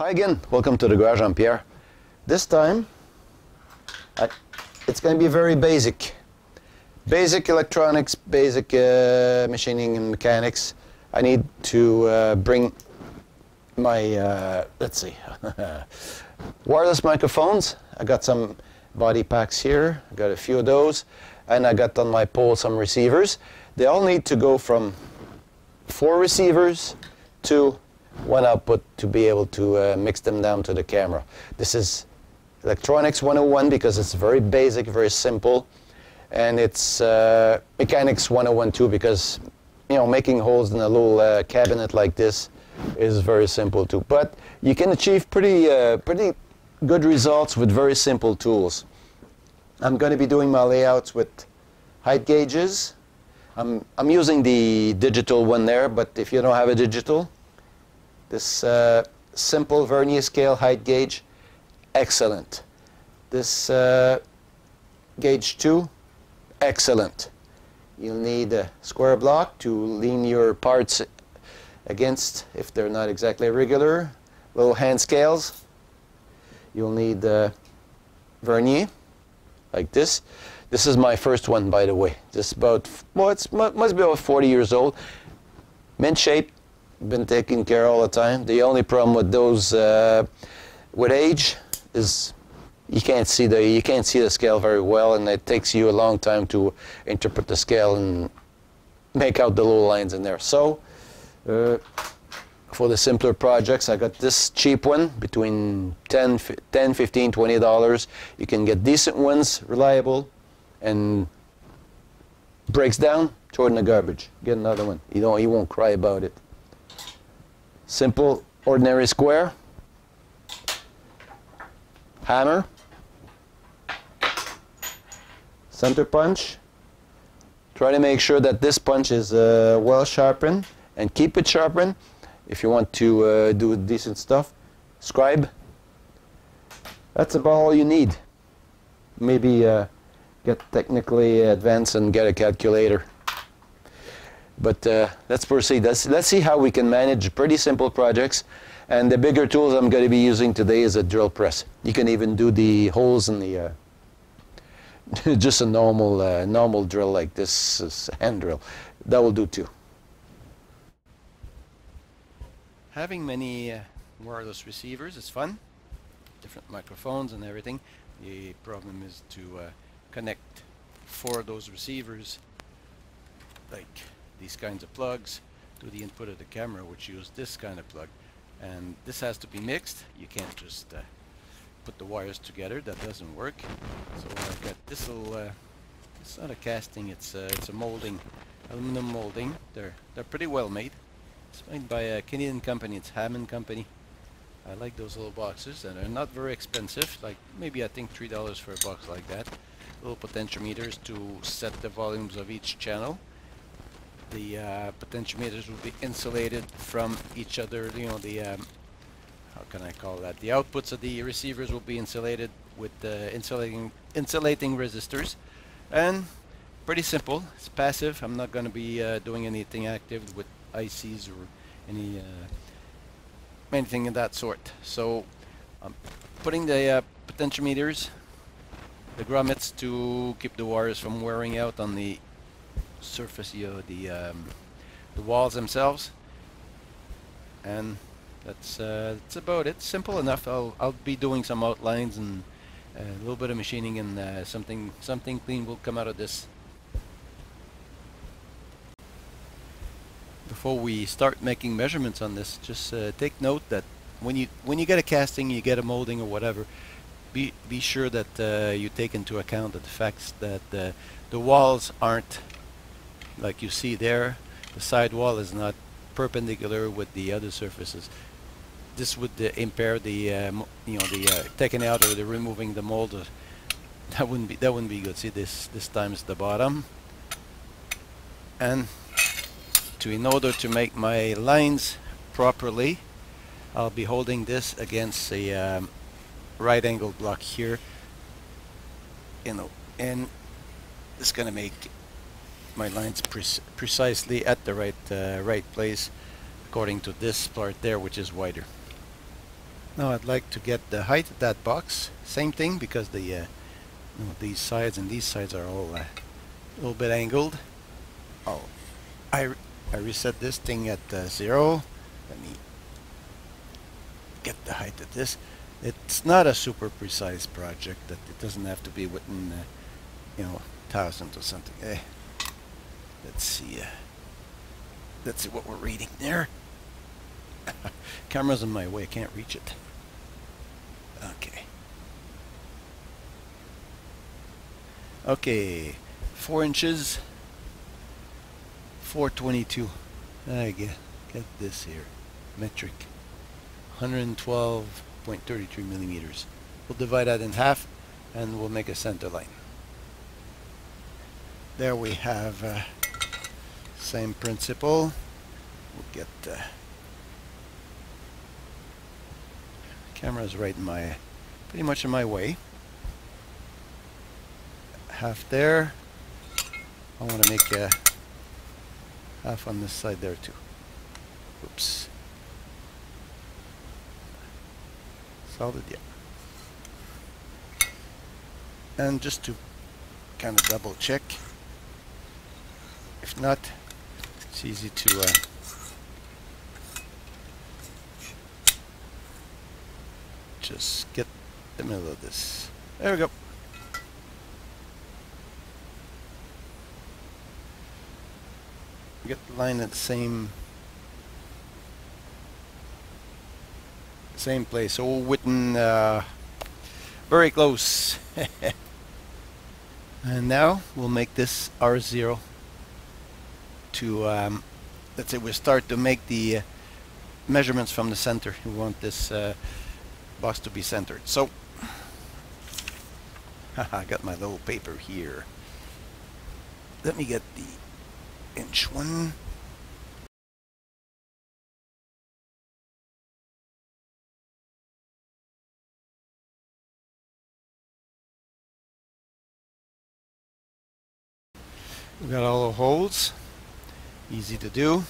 Hi again, welcome to the Garage Jean-Pierre. This time, I, it's going to be very basic. Basic electronics, basic uh, machining and mechanics. I need to uh, bring my, uh, let's see, wireless microphones. I got some body packs here, I got a few of those, and I got on my pole some receivers. They all need to go from four receivers to one output to be able to uh, mix them down to the camera. This is Electronics 101 because it's very basic, very simple, and it's uh, Mechanics 101 too because you know making holes in a little uh, cabinet like this is very simple too. But you can achieve pretty uh, pretty good results with very simple tools. I'm going to be doing my layouts with height gauges. I'm, I'm using the digital one there, but if you don't have a digital, this uh, simple vernier scale height gauge, excellent. This uh, gauge 2, excellent. You'll need a square block to lean your parts against if they're not exactly regular. Little hand scales. You'll need uh, vernier like this. This is my first one, by the way. Just about, well, it's must be about 40 years old. Mint shape, been taken care all the time. The only problem with those uh, with age is you can't see the you can't see the scale very well, and it takes you a long time to interpret the scale and make out the little lines in there. So. Uh, for the simpler projects, I got this cheap one between 10, 10 15 20 dollars. You can get decent ones, reliable, and breaks down, throw it in the garbage. Get another one. You don't, you won't cry about it. Simple, ordinary square. Hammer. Center punch. Try to make sure that this punch is uh, well sharpened and keep it sharpened if you want to uh, do decent stuff. Scribe. That's about all you need. Maybe uh, get technically advanced and get a calculator. But uh, let's proceed. Let's, let's see how we can manage pretty simple projects. And the bigger tools I'm going to be using today is a drill press. You can even do the holes in the, uh, just a normal, uh, normal drill like this hand drill. That will do too. Having many uh, wireless receivers is fun. Different microphones and everything. The problem is to uh, connect four of those receivers like these kinds of plugs to the input of the camera which use this kind of plug. And this has to be mixed. You can't just uh, put the wires together. That doesn't work. So I've got this little uh, it's not a casting. It's uh, it's a molding aluminum molding. They're they're pretty well made. It's made by a Canadian company. It's Hammond company. I like those little boxes and they're not very expensive. Like maybe I think three dollars for a box like that. Little potentiometers to set the volumes of each channel the uh, potentiometers will be insulated from each other. You know, the um, how can I call that? The outputs of the receivers will be insulated with the insulating insulating resistors, and pretty simple. It's passive. I'm not going to be uh, doing anything active with ICs or any uh, anything of that sort. So I'm putting the uh, potentiometers, the grommets to keep the wires from wearing out on the surface, you know, the um, the walls themselves, and that's uh, that's about it. Simple enough. I'll I'll be doing some outlines and uh, a little bit of machining, and uh, something something clean will come out of this. Before we start making measurements on this, just uh, take note that when you when you get a casting, you get a molding or whatever. Be be sure that uh, you take into account the fact that uh, the walls aren't like you see there the side wall is not perpendicular with the other surfaces. This would uh, impair the um, you know the uh, taking out or the removing the mold uh, that wouldn't be that wouldn't be good. See this this times the bottom. And to in order to make my lines properly I'll be holding this against a um, right angle block here. You know and it's gonna make my lines pre precisely at the right uh, right place according to this part there which is wider. Now I'd like to get the height of that box. Same thing because the uh, you know, these sides and these sides are all uh, a little bit angled. Oh, I, re I reset this thing at uh, zero. Let me get the height of this. It's not a super precise project. That it doesn't have to be within, uh, you know, thousand or something. Eh. Let's see. Uh, let's see what we're reading there. Camera's in my way. I can't reach it. Okay. Okay. Four inches. 422. I get, get this here. Metric. 112.33 millimeters. We'll divide that in half and we'll make a center line. There we have uh, same principle. We'll get the camera's right in my pretty much in my way. Half there. I want to make a half on this side there too. Oops. Solid, yeah. And just to kind of double check, if not, it's easy to uh, just get the middle of this. There we go. Get the line at the same same place. So Witten, uh, very close. and now we'll make this R0 to um, let's say we start to make the uh, measurements from the center. We want this uh, box to be centered. So, I got my little paper here. Let me get the inch one. We got all the holes. Easy to do.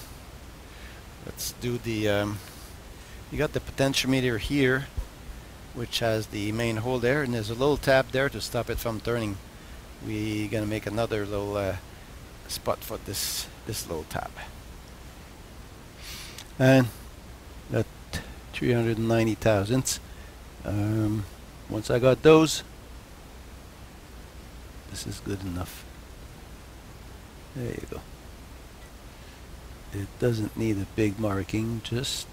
Let's do the. Um, you got the potentiometer here which has the main hole there and there's a little tab there to stop it from turning We're gonna make another little uh, spot for this this little tab and that 390 thousandths um, once I got those this is good enough there you go it doesn't need a big marking just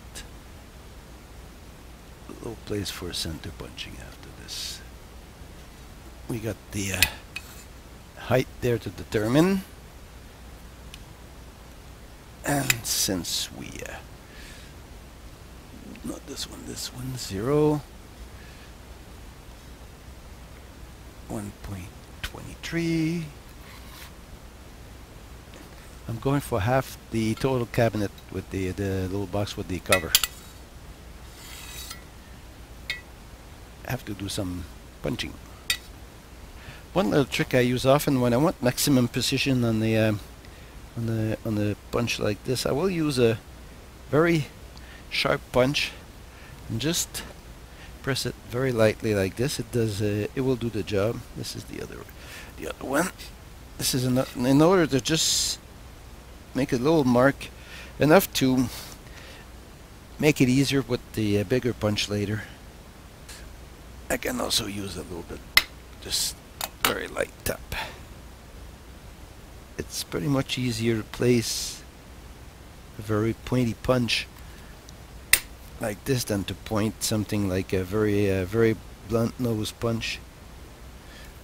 a little place for center punching after this. We got the uh, height there to determine. And since we, uh, not this one, this one, zero, 1.23. I'm going for half the total cabinet with the, the little box with the cover. I have to do some punching. One little trick I use often when I want maximum precision on the uh, on the on the punch like this, I will use a very sharp punch and just press it very lightly like this. It does. Uh, it will do the job. This is the other the other one. This is in, in order to just make a little mark enough to make it easier with the uh, bigger punch later. I can also use a little bit, just very light tap. It's pretty much easier to place a very pointy punch like this than to point something like a very uh, very blunt nose punch.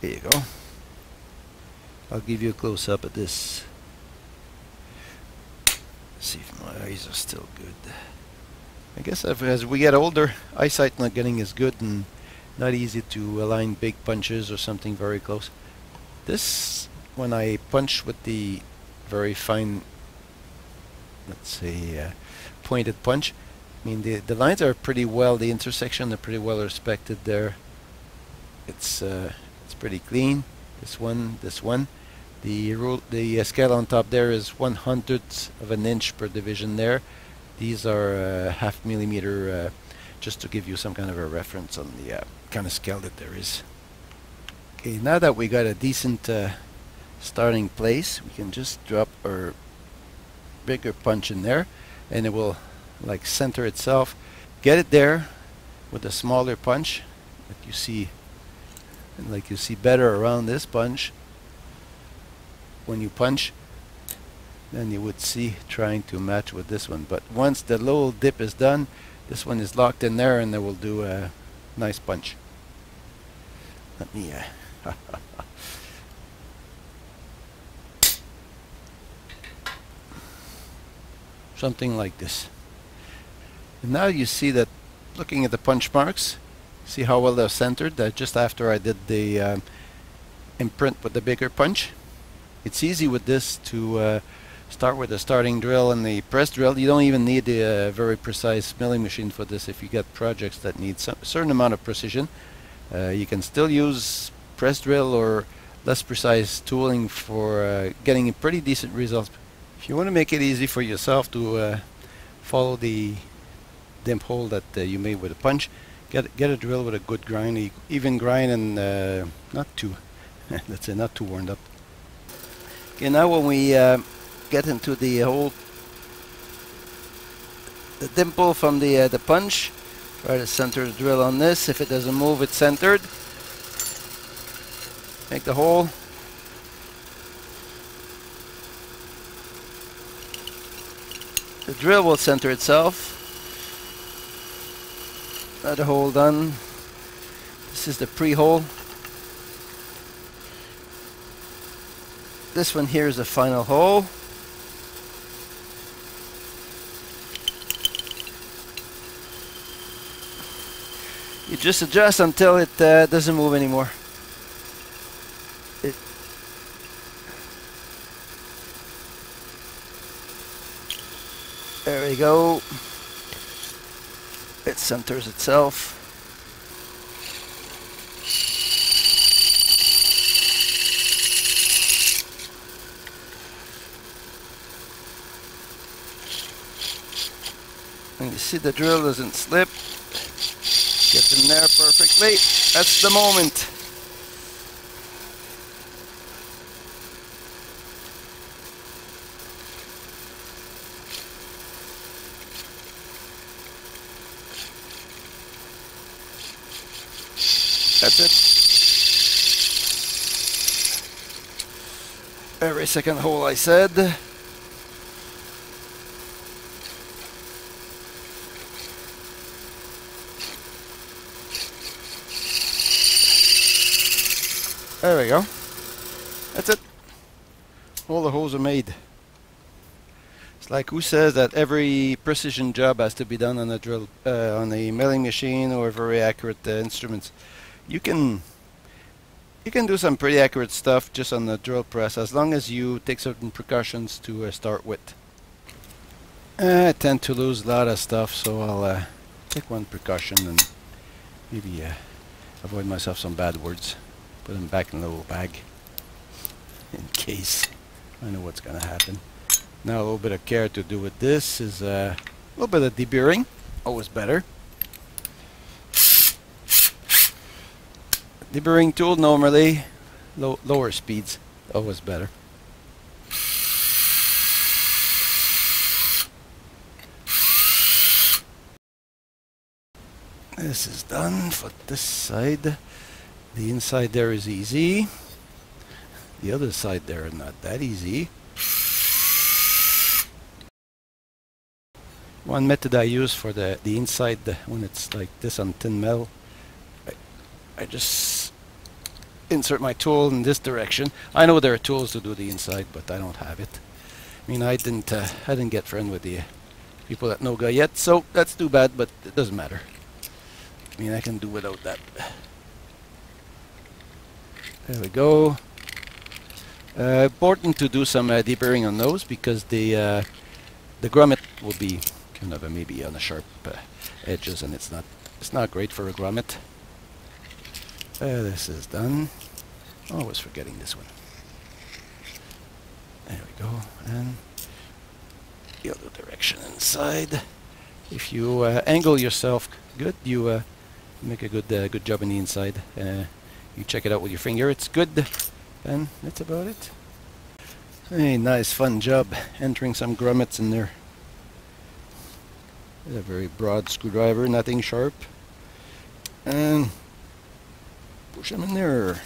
There you go. I'll give you a close up of this. See if my eyes are still good. I guess as we get older, eyesight not getting as good and not easy to align big punches or something very close. This, when I punch with the very fine, let's say, uh, pointed punch, I mean the the lines are pretty well, the intersection are pretty well respected there. It's uh, it's pretty clean. This one, this one. The rule, the uh, scale on top there is one hundredth of an inch per division there. These are uh, half millimeter uh, just to give you some kind of a reference on the kind of scale that there is. Okay, now that we got a decent starting place, we can just drop our bigger punch in there and it will like center itself. Get it there with a smaller punch that you see like you see better around this punch when you punch then you would see trying to match with this one. But once the little dip is done this one is locked in there and it will do a nice punch. Let me uh, something like this. And now you see that looking at the punch marks see how well they're centered. Uh, just after I did the um, imprint with the bigger punch it's easy with this to uh, start with the starting drill and the press drill. You don't even need a very precise milling machine for this. If you get projects that need some certain amount of precision uh, you can still use press drill or less precise tooling for uh, getting a pretty decent results if you want to make it easy for yourself to uh, follow the dimp hole that uh, you made with a punch get get a drill with a good grind, even grind and uh, not too, let's say not too worn up. Okay, now when we uh, get into the whole the dimple from the uh, the punch, try to center the drill on this. If it doesn't move, it's centered. Make the hole. The drill will center itself. Another hole done. This is the pre-hole. This one here is the final hole. You just adjust until it uh, doesn't move anymore. It there we go it centers itself. And you see the drill doesn't slip. Gets in there perfectly. That's the moment. That's it. Every second hole I said. There we go. That's it. All the holes are made. It's like who says that every precision job has to be done on a drill, uh, on a milling machine or very accurate uh, instruments you can you can do some pretty accurate stuff just on the drill press as long as you take certain precautions to uh, start with. Uh, I tend to lose a lot of stuff so I'll uh, take one precaution and maybe uh, avoid myself some bad words. Put them back in the little bag in case I know what's gonna happen. Now a little bit of care to do with this is uh, a little bit of deburring, always better. Deburring tool normally low, lower speeds always better. This is done for this side. The inside there is easy. The other side there is not that easy. One method I use for the, the inside when it's like this on tin metal, I, I just insert my tool in this direction. I know there are tools to do the inside, but I don't have it. I mean, I didn't, uh, I didn't get friend with the people at Noga yet, so that's too bad, but it doesn't matter. I mean, I can do without that. There we go. Uh, important to do some uh, deburring on those because the uh, the grommet will be kind of maybe on the sharp uh, edges, and it's not it's not great for a grommet. This is done. Was forgetting this one. There we go. And the other direction inside. if you uh, angle yourself good, you uh, make a good good job on the inside. You check it out with your finger. It's good, and that's about it. Hey, nice, fun job entering some grommets in there. A very broad screwdriver, nothing sharp, and push them in there.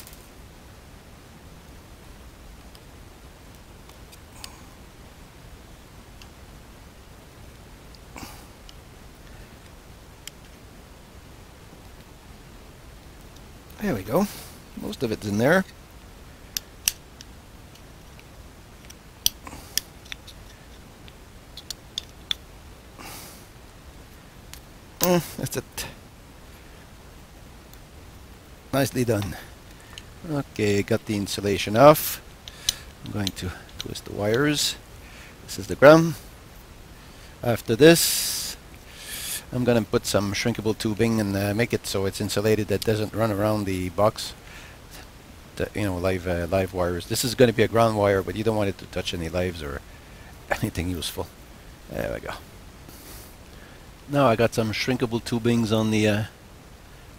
There we go. Most of it's in there. Mm, that's it. Nicely done. Okay, got the insulation off. I'm going to twist the wires. This is the ground. After this, I'm going to put some shrinkable tubing and uh, make it so it's insulated that doesn't run around the box. The, you know, live uh, live wires. This is going to be a ground wire, but you don't want it to touch any lives or anything useful. There we go. Now I got some shrinkable tubings on the uh,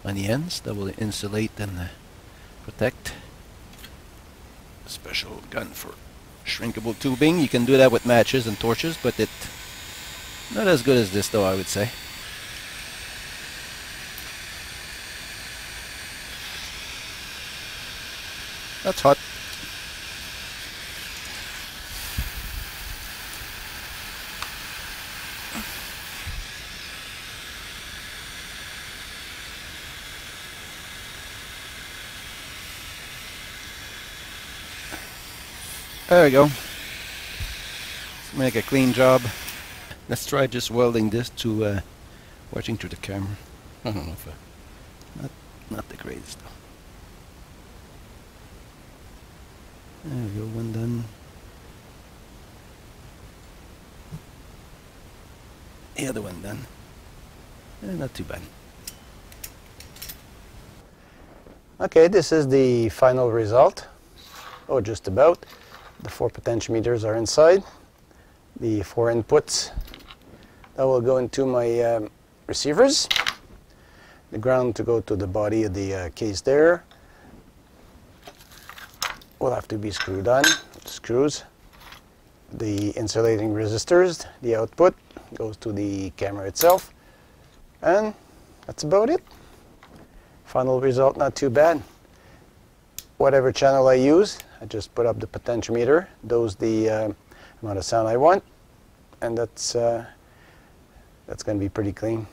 on the ends that will insulate and uh, protect. Special gun for shrinkable tubing. You can do that with matches and torches, but it not as good as this though, I would say. That's hot. There we go. Make a clean job. Let's try just welding this to uh, watching through the camera. I don't know if uh, not not the greatest though. There we go, one done. The other one done. Eh, not too bad. Okay, this is the final result. Oh, just about. The four potentiometers are inside. The four inputs that will go into my um, receivers. The ground to go to the body of the uh, case there. Will have to be screwed on screws. The insulating resistors, the output, goes to the camera itself. And that's about it. Final result, not too bad. Whatever channel I use, I just put up the potentiometer, dose the uh, amount of sound I want, and that's uh, that's going to be pretty clean.